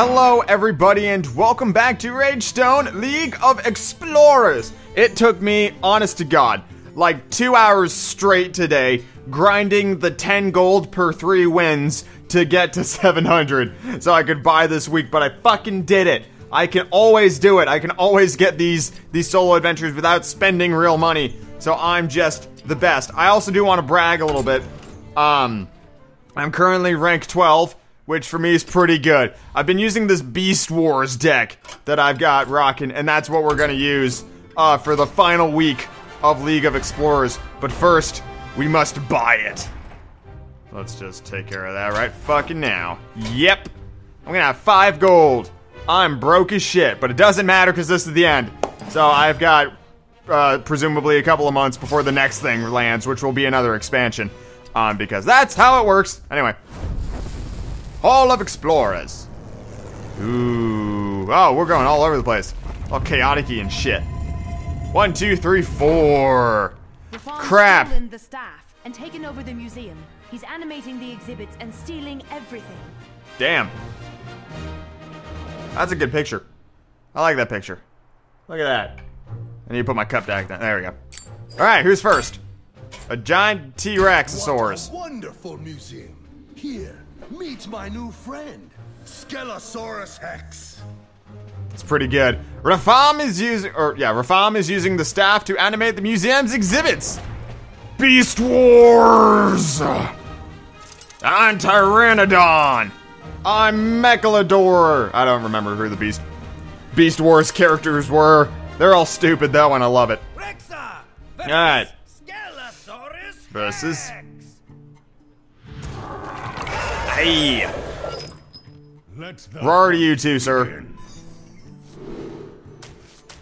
Hello, everybody, and welcome back to Ragestone League of Explorers. It took me, honest to God, like two hours straight today, grinding the 10 gold per three wins to get to 700 so I could buy this week, but I fucking did it. I can always do it. I can always get these these solo adventures without spending real money. So I'm just the best. I also do want to brag a little bit. Um, I'm currently rank 12 which for me is pretty good. I've been using this Beast Wars deck that I've got rocking, and that's what we're gonna use uh, for the final week of League of Explorers. But first, we must buy it. Let's just take care of that right fucking now. Yep. I'm gonna have five gold. I'm broke as shit, but it doesn't matter because this is the end. So I've got uh, presumably a couple of months before the next thing lands, which will be another expansion. Um, because that's how it works. Anyway, Hall of Explorers. Ooh. Oh, we're going all over the place. All chaotic and shit. One, two, three, four. Crap. stolen the staff and taken over the museum. He's animating the exhibits and stealing everything. Damn. That's a good picture. I like that picture. Look at that. I need to put my cup back down. There we go. Alright, who's first? A giant T-Rexosaurus. What a wonderful museum. Here, meet my new friend, Skelesaurus Hex. It's pretty good. Rafaam is using, or yeah, Rafaam is using the staff to animate the museum's exhibits. Beast Wars. I'm Tyrannodon. I'm Mechalodor. I don't remember who the Beast Beast Wars characters were. They're all stupid though, and I love it. Rexa All right. Skelesaurus Versus-. Hey, roar to you too, sir.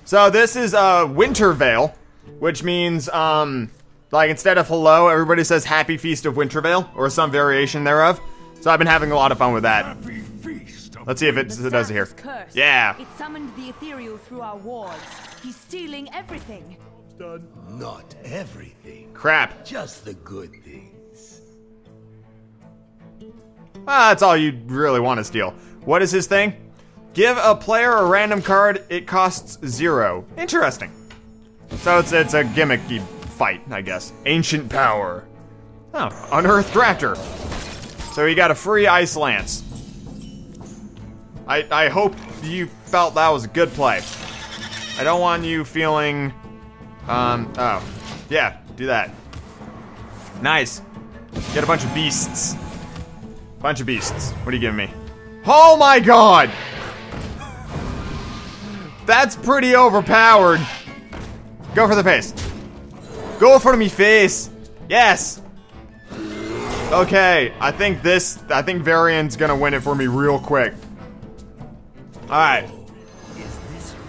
So this is uh Winter Veil, which means um like instead of hello, everybody says Happy Feast of Winter Veil or some variation thereof. So I've been having a lot of fun with that. happy feast of Let's see if it, The it does it here. cursed. Yeah. It summoned the ethereal through our wards. He's stealing everything. not everything, Crap. just the good things. Ah, that's all you really want to steal. What is his thing? Give a player a random card. It costs zero. Interesting. So it's it's a gimmicky fight, I guess. Ancient power. Oh, unearthed raptor. So he got a free ice lance. I I hope you felt that was a good play. I don't want you feeling. Um. Oh, yeah. Do that. Nice. Get a bunch of beasts. Bunch of beasts. What are you giving me? Oh my god! That's pretty overpowered. Go for the face. Go for me face. Yes. Okay, I think this, I think Varian's gonna win it for me real quick. Alright.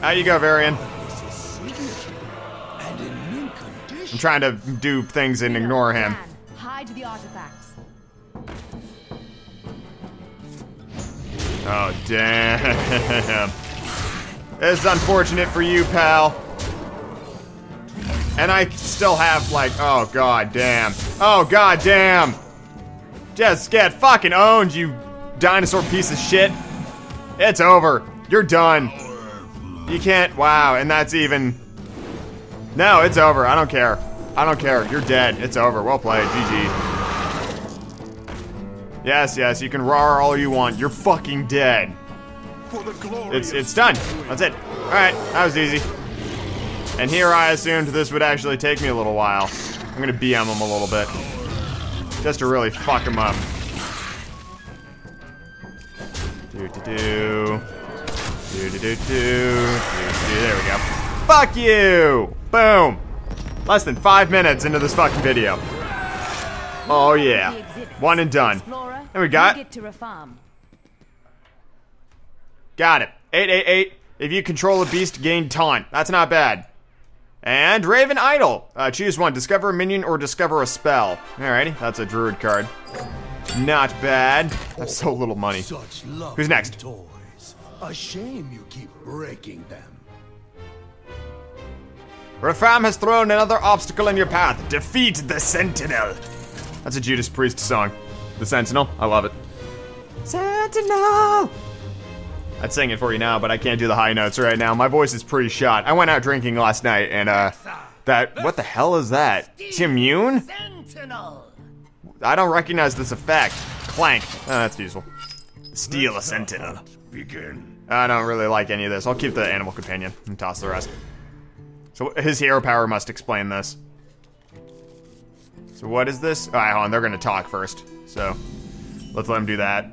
Out you go, Varian. And in mint condition. I'm trying to do things and ignore him. Hide the artifacts. Oh, damn. It's unfortunate for you, pal. And I still have, like, oh, god damn. Oh, god damn. Just get fucking owned, you dinosaur piece of shit. It's over. You're done. You can't, wow, and that's even. No, it's over. I don't care. I don't care. You're dead. It's over. Well played. GG. Yes, yes, you can roar all you want. You're fucking dead. It's it's done. That's it. All right, that was easy. And here I assumed this would actually take me a little while. I'm gonna BM him a little bit, just to really fuck him up. Do do. Do do do do. Do do. There we go. Fuck you! Boom. Less than five minutes into this fucking video. Oh yeah. One and done. Explorer, And we got- you to Rafaam. Got it. 888. If you control a beast, gain taunt. That's not bad. And Raven Idol. Uh, choose one. Discover a minion or discover a spell. Alrighty, that's a druid card. Not bad. That's so little money. Who's next? toys. A shame you keep breaking them. Rafaam has thrown another obstacle in your path. Defeat the Sentinel. That's a Judas Priest song. The Sentinel. I love it. Sentinel! I'd sing it for you now, but I can't do the high notes right now. My voice is pretty shot. I went out drinking last night, and uh, that what the hell is that? immune? Sentinel. I don't recognize this effect. Clank. Oh, that's useful. Steal a sentinel. Begin. I don't really like any of this. I'll keep the animal companion and toss the rest. So his hero power must explain this. So what is this? Alright, hold on. They're gonna talk first. So let's let him do that.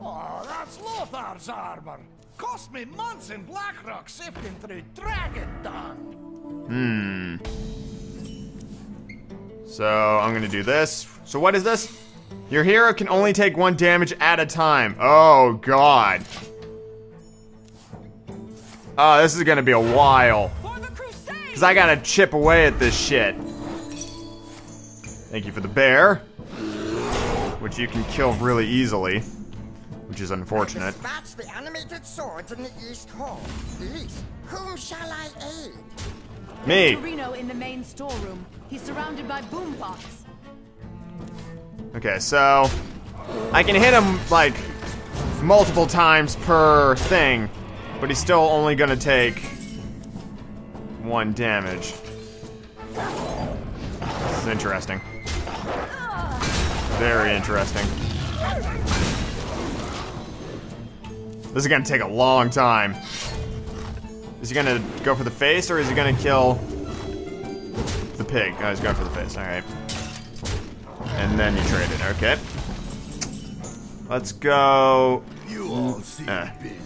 Oh, that's Lothar's armor. Cost me months in Blackrock sifting through dragon dung. Hmm. So I'm gonna do this. So what is this? Your hero can only take one damage at a time. Oh god. Oh, this is gonna be a while. For the crusade! Cause I gotta chip away at this shit. Thank you for the bear. Which you can kill really easily. Which is unfortunate. Dispatch the animated swords in the East Hall. Please, whom shall I aid? Me. Torino in the main storeroom. He's surrounded by boom bots. Okay, so I can hit him like multiple times per thing, but he's still only gonna take one damage. This is interesting. Very interesting. This is gonna take a long time. Is he gonna go for the face or is he gonna kill the pig? Oh, he's going for the face. Alright. And then you trade it. Okay. Let's go. You all seem Uh. busy.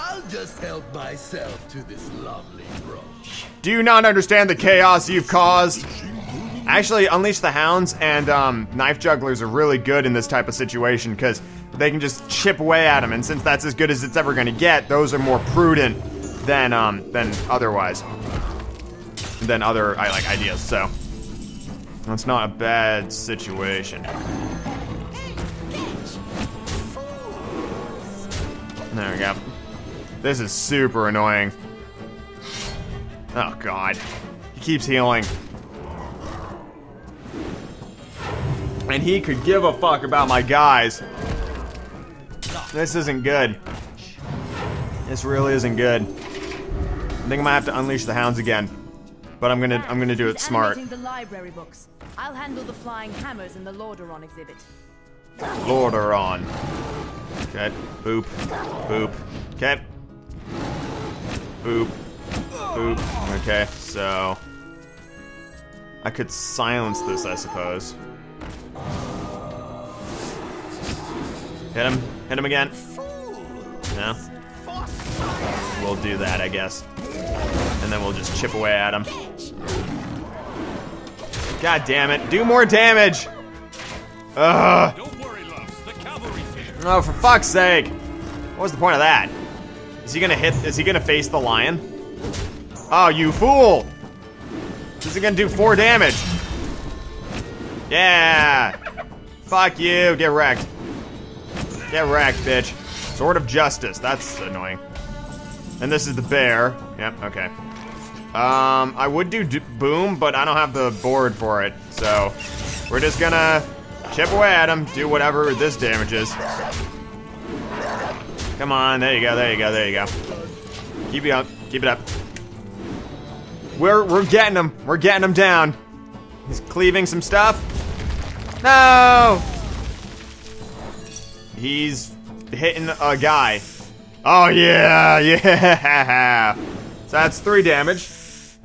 I'll just help myself to this lovely brooch. Do you not understand the chaos you've caused? Actually, Unleash the Hounds and um, Knife Jugglers are really good in this type of situation because they can just chip away at them, and since that's as good as it's ever going to get, those are more prudent than um, than otherwise than other I like ideas. So that's not a bad situation. There we go. This is super annoying. Oh god. He keeps healing. And he could give a fuck about my guys. This isn't good. This really isn't good. I think I might have to unleash the hounds again. But I'm gonna I'm gonna do it smart. the library books. I'll handle the flying hammers in the Lordaeron exhibit. Lordaeron. Okay. Boop. Boop. Okay. Boop. Boop. Okay, so. I could silence this, I suppose. Hit him. Hit him again. No? We'll do that, I guess. And then we'll just chip away at him. God damn it. Do more damage! Ugh. Don't worry, loves. The cavalry's here. Oh, for fuck's sake! What was the point of that? Is he gonna hit? Is he gonna face the lion? Oh, you fool! This is gonna do four damage. Yeah! Fuck you! Get wrecked. Get wrecked, bitch. Sword of Justice. That's annoying. And this is the bear. Yep. Okay. Um, I would do boom, but I don't have the board for it, so we're just gonna chip away at him, do whatever this damage is. Come on, there you go, there you go, there you go. Keep it up, keep it up. We're we're getting him, we're getting him down. He's cleaving some stuff. No! He's hitting a guy. Oh yeah, yeah. So that's three damage.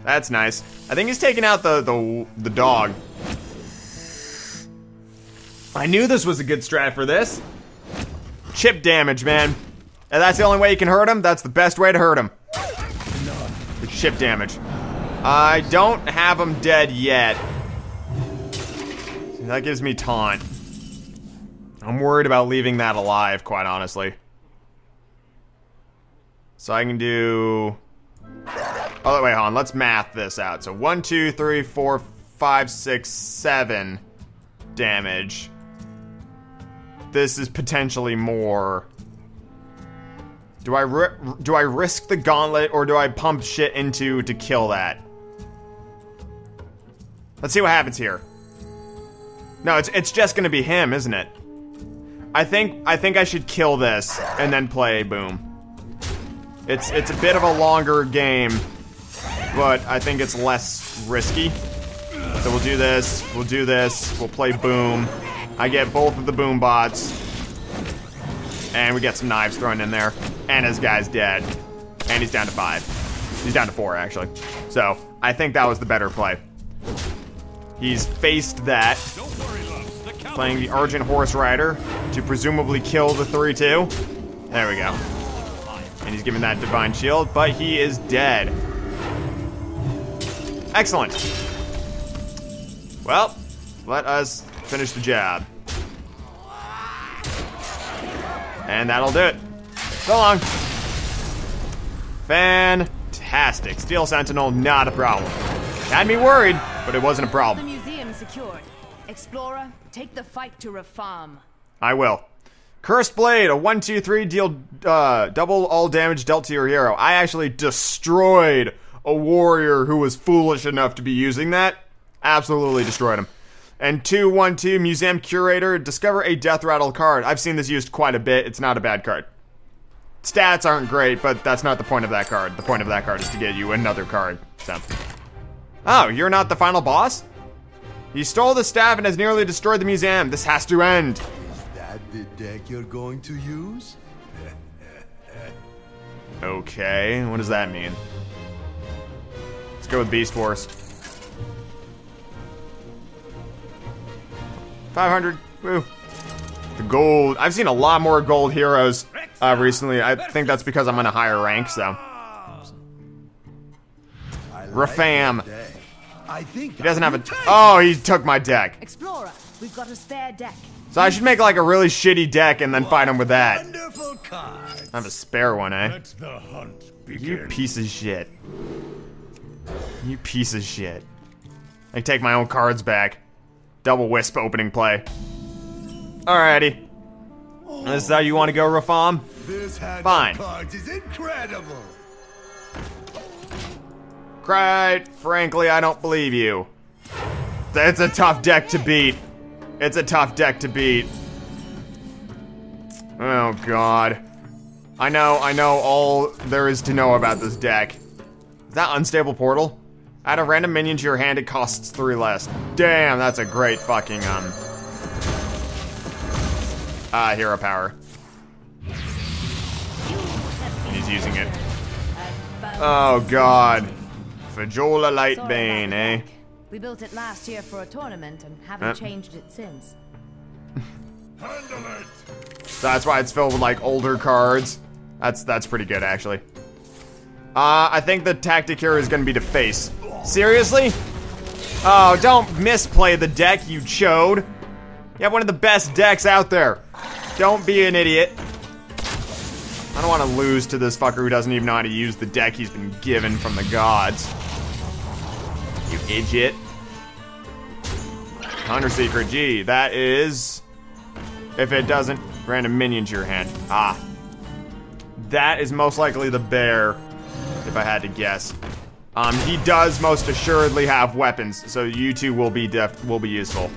That's nice. I think he's taking out the the the dog. I knew this was a good strat for this. Chip damage, man. And that's the only way you can hurt him. That's the best way to hurt him. The chip damage. I don't have him dead yet. That gives me taunt. I'm worried about leaving that alive, quite honestly. So I can do. Oh, wait, hold on. Let's math this out. So one, two, three, four, five, six, seven damage. This is potentially more. Do I do I risk the gauntlet or do I pump shit into to kill that? Let's see what happens here. No, it's it's just gonna be him, isn't it? I think I think I should kill this and then play boom. It's it's a bit of a longer game, but I think it's less risky. So we'll do this, we'll do this, we'll play boom. I get both of the boom bots. And we get some knives thrown in there. And his guy's dead. And he's down to five. He's down to four, actually. So, I think that was the better play. He's faced that, Don't worry. The playing the Argent Horse Rider to presumably kill the 3-2. There we go. And he's given that Divine Shield, but he is dead. Excellent. Well, let us finish the job. And that'll do it. So long. Fantastic. Steel Sentinel, not a problem. Had me worried, but it wasn't a problem. The museum secured. Explorer, take the fight to Rafaam. I will. Cursed Blade, a 1 2 3 deal uh, double all damage dealt to your hero. I actually destroyed a warrior who was foolish enough to be using that. Absolutely destroyed him. And 2 1 2 Museum Curator, discover a Death Rattle card. I've seen this used quite a bit. It's not a bad card. Stats aren't great, but that's not the point of that card. The point of that card is to get you another card. So. Oh, you're not the final boss? You stole the staff and has nearly destroyed the museum. This has to end. That the deck you're going to use? Okay, what does that mean? Let's go with Beast Force. 500, woo. The gold. I've seen a lot more gold heroes uh, recently. I think that's because I'm in a higher rank, so. I Rafaam. that. I think He doesn't have a. Oh, he took my deck. Explorer, we've got a spare deck. So I should make like a really shitty deck and then fight him with that. I have a spare one, eh? Let the hunt begin. You piece of shit. You piece of shit. I take my own cards back. Double wisp opening play. Alrighty. This is how you want to go, Rafaam? Fine. cards is incredible. Quite frankly, I don't believe you. It's a tough deck to beat. It's a tough deck to beat. Oh god. I know, I know all there is to know about this deck. Is that unstable portal? Add a random minion to your hand, it costs three less. Damn, that's a great fucking, um... Ah, hero power. And he's using it. Oh god. Fjola Lightbane, eh? We built it last year for a tournament and haven't Yep. changed it since. Handle it. So that's why it's filled with like older cards. That's that's pretty good actually. Uh, I think the tactic here is gonna be to face. Seriously? Oh, don't misplay the deck, you chode. You have one of the best decks out there. Don't be an idiot. I don't want to lose to this fucker who doesn't even know how to use the deck he's been given from the gods. You idiot. Hunter Secret, gee, that is if it doesn't, random minion to your hand. Ah. That is most likely the bear, if I had to guess. Um, he does most assuredly have weapons, so you two will be def will be useful.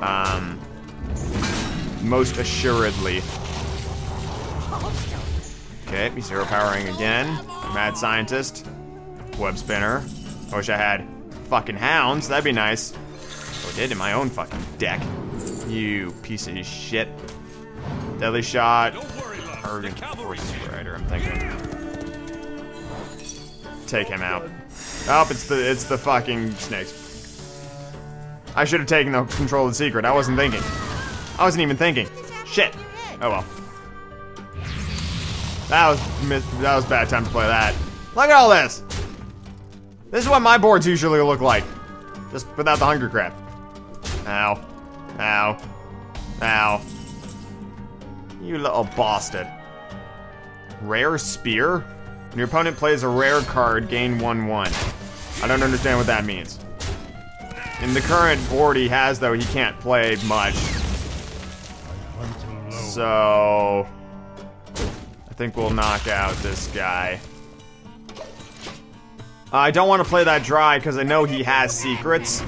Um, most assuredly. Okay, he's zero powering again. Mad scientist. Web spinner. I wish I had fucking hounds. That'd be nice. In my own fucking deck. You piece of shit. Deadly shot. Don't worry, loves. The Argent cavalry's Force here. Rider, I'm thinking. Take him out. Oh, it's the it's the fucking snakes. I should have taken the control of the secret. I wasn't thinking. I wasn't even thinking. Shit. Oh well. That was that was a bad time to play that. Look at all this. This is what my boards usually look like, just without the hunger crap. Ow. Ow. Ow. You little bastard. Rare Spear? When your opponent plays a rare card, gain 1 1. I don't understand what that means. In the current board he has, though, he can't play much. So. I think we'll knock out this guy. I don't want to play that dry because I know he has secrets.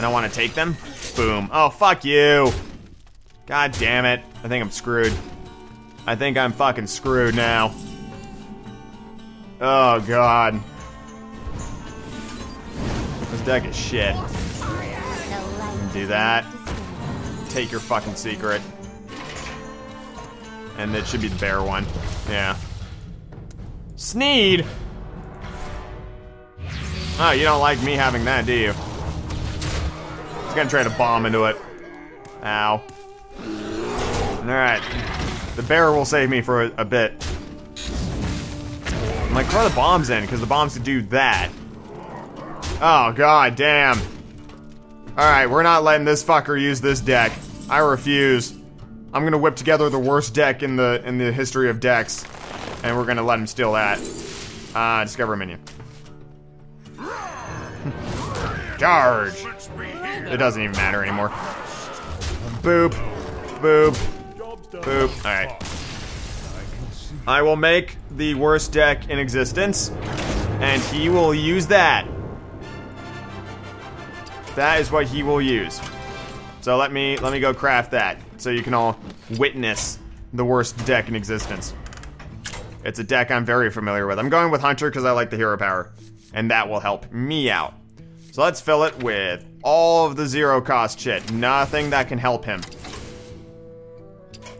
And I want to take them. Boom. Oh, fuck you. God damn it. I think I'm screwed. I think I'm fucking screwed now. Oh, God. This deck is shit. Do that. Take your fucking secret. And it should be the bear one. Yeah. Sneed! Oh, you don't like me having that, do you? He's gonna try to bomb into it. Ow. Alright. The bear will save me for a, a bit. I'm like, throw the bombs in, because the bombs can do that. Oh, god damn. Alright, we're not letting this fucker use this deck. I refuse. I'm gonna whip together the worst deck in the in the history of decks. And we're gonna let him steal that. Uh, discover a minion. Charge! It doesn't even matter anymore. Boop. Boop. Boop. Alright. I will make the worst deck in existence, and he will use that. That is what he will use. So let me let me go craft that so you can all witness the worst deck in existence. It's a deck I'm very familiar with. I'm going with Hunter because I like the hero power, and that will help me out. Let's fill it with all of the zero cost shit. Nothing that can help him.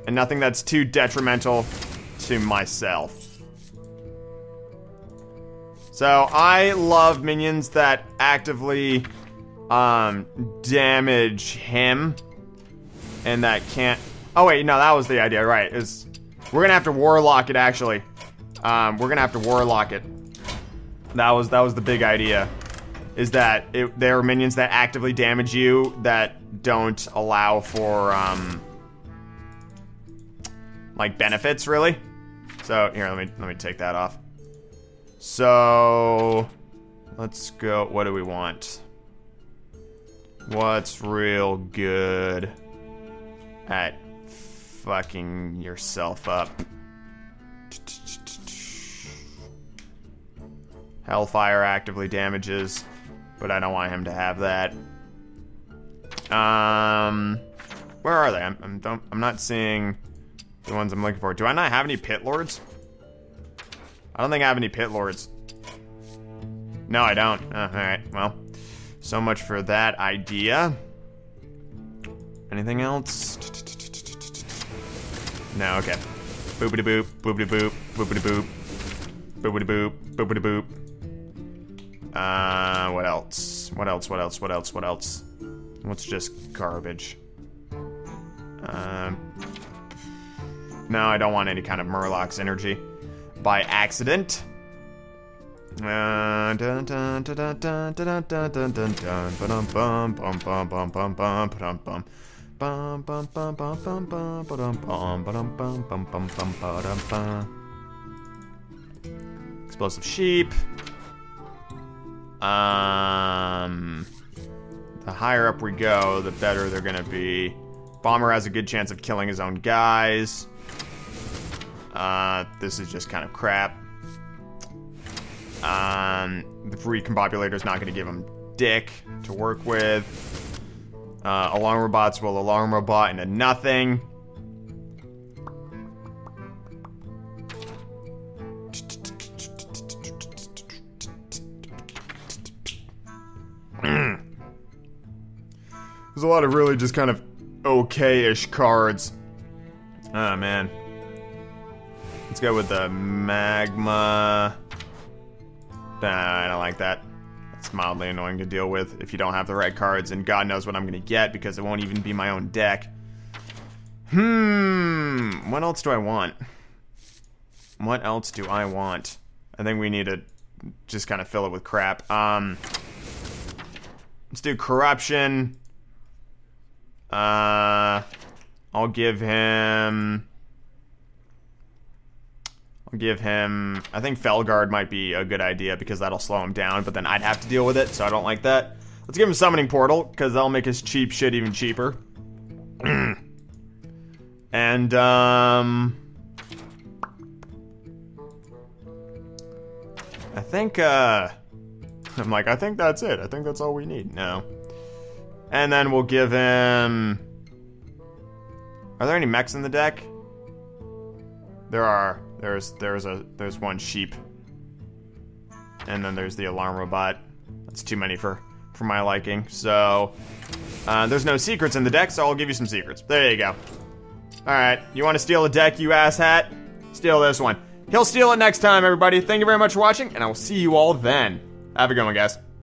And nothing that's too detrimental to myself. So I love minions that actively um, damage him and that can't. Oh wait, no, that was the idea, right? Is we're gonna have to warlock it actually. Um, we're gonna have to warlock it. That was that was the big idea. Is that it, there are minions that actively damage you that don't allow for um, like benefits really. So here, let me let me take that off. So let's go. What do we want? What's real good at fucking yourself up? Hellfire actively damages, but I don't want him to have that. Um, where are they? I'm I'm, don't, I'm not seeing the ones I'm looking for. Do I not have any pit lords? I don't think I have any pit lords. No, I don't. Uh, all right. Well, so much for that idea. Anything else? No, okay. Boopity boop, boopity boop, boopity boop, boopity boop, boopity boop. Uh, what else? What else? What else? What else? What else? What's just garbage? Uh, no, I don't want any kind of Murloc's energy. By accident. Explosive sheep. Um, the higher up we go, the better they're gonna be. Bomber has a good chance of killing his own guys. Uh, this is just kind of crap. Um, the free recombobulator is not to give him dick to work with. Uh, alarm robots will alarm robot into nothing. There's a lot of really just kind of okay-ish cards. Oh man. Let's go with the magma. Nah, I don't like that. It's mildly annoying to deal with if you don't have the right cards, and God knows what I'm gonna get because it won't even be my own deck. Hmm, what else do I want? What else do I want? I think we need to just kind of fill it with crap. Um, let's do corruption. Uh, I'll give him. I'll give him. I think Felguard might be a good idea because that'll slow him down, but then I'd have to deal with it, so I don't like that. Let's give him Summoning Portal because that'll make his cheap shit even cheaper. and um, I think uh, I'm like I think that's it. I think that's all we need. No. And then we'll give him. Are there any mechs in the deck? There are. There's there's a there's one sheep. And then there's the alarm robot. That's too many for for my liking. So uh, there's no secrets in the deck, so I'll give you some secrets. There you go. Alright, you want to steal a deck, you asshat? Steal this one. He'll steal it next time, everybody. Thank you very much for watching, and I will see you all then. Have a good one, guys.